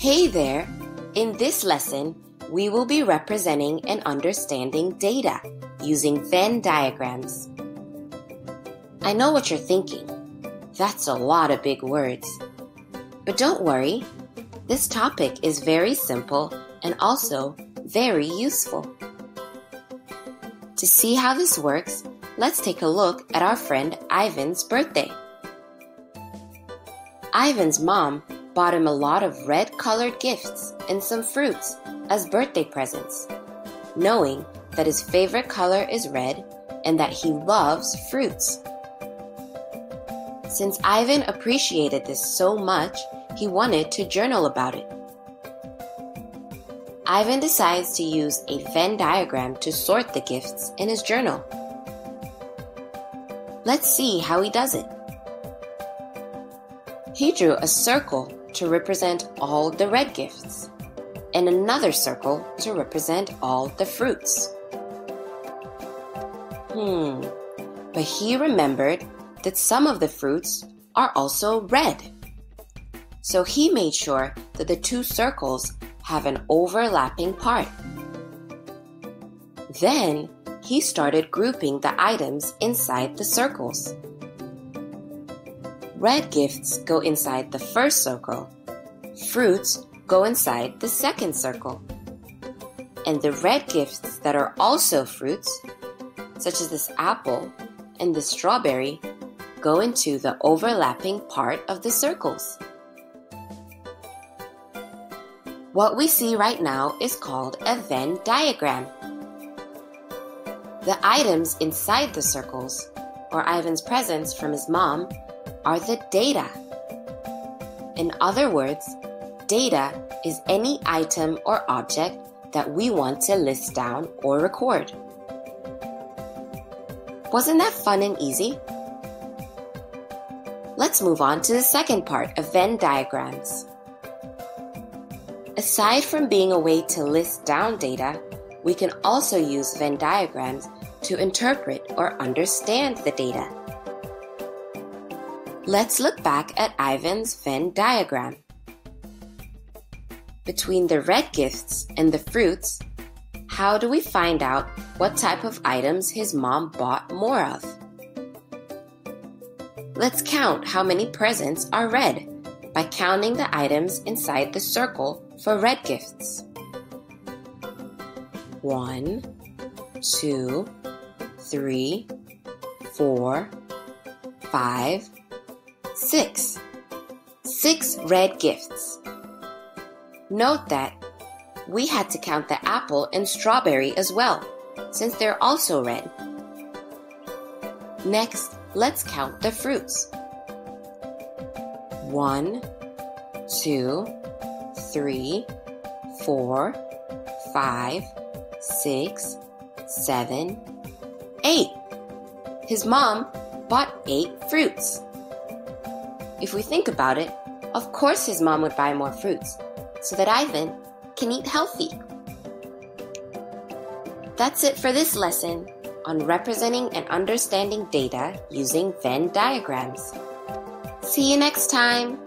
Hey there! In this lesson, we will be representing and understanding data using Venn diagrams. I know what you're thinking. That's a lot of big words. But don't worry, this topic is very simple and also very useful. To see how this works, let's take a look at our friend Ivan's birthday. Ivan's mom bought him a lot of red colored gifts and some fruits as birthday presents, knowing that his favorite color is red and that he loves fruits. Since Ivan appreciated this so much, he wanted to journal about it. Ivan decides to use a Venn diagram to sort the gifts in his journal. Let's see how he does it. He drew a circle to represent all the red gifts and another circle to represent all the fruits. Hmm, but he remembered that some of the fruits are also red. So he made sure that the two circles have an overlapping part. Then he started grouping the items inside the circles. Red gifts go inside the first circle, fruits go inside the second circle. And the red gifts that are also fruits, such as this apple and the strawberry, go into the overlapping part of the circles. What we see right now is called a Venn diagram. The items inside the circles, or Ivan's presents from his mom, are the data. In other words, data is any item or object that we want to list down or record. Wasn't that fun and easy? Let's move on to the second part of Venn diagrams. Aside from being a way to list down data, we can also use Venn diagrams to interpret or understand the data. Let's look back at Ivan's Venn diagram. Between the red gifts and the fruits, how do we find out what type of items his mom bought more of? Let's count how many presents are red by counting the items inside the circle for red gifts. One, two, three, four, five, Six. Six red gifts. Note that we had to count the apple and strawberry as well, since they're also red. Next, let's count the fruits. One, two, three, four, five, six, seven, eight. His mom bought eight fruits. If we think about it, of course his mom would buy more fruits so that Ivan can eat healthy. That's it for this lesson on representing and understanding data using Venn diagrams. See you next time!